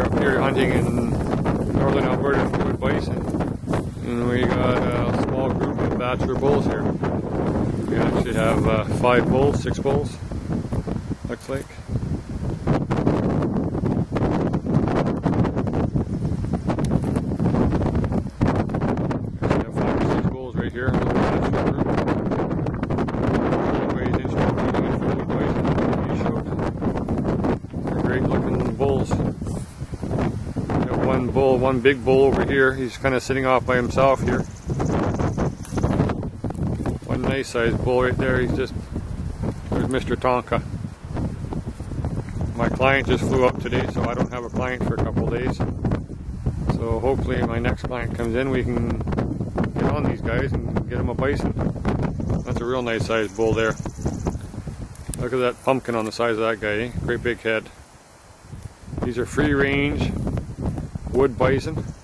deer hunting in northern Alberta for wood bison. And we got a small group of bachelor bulls here. We actually have uh, five bulls, six bulls, looks like. We here, great looking bulls. One bull, one big bull over here. He's kind of sitting off by himself here. One nice sized bull right there. He's just, there's Mr. Tonka. My client just flew up today, so I don't have a client for a couple days. So hopefully my next client comes in, we can get on these guys and get them a bison. That's a real nice sized bull there. Look at that pumpkin on the size of that guy, eh? Great big head. These are free range wood bison.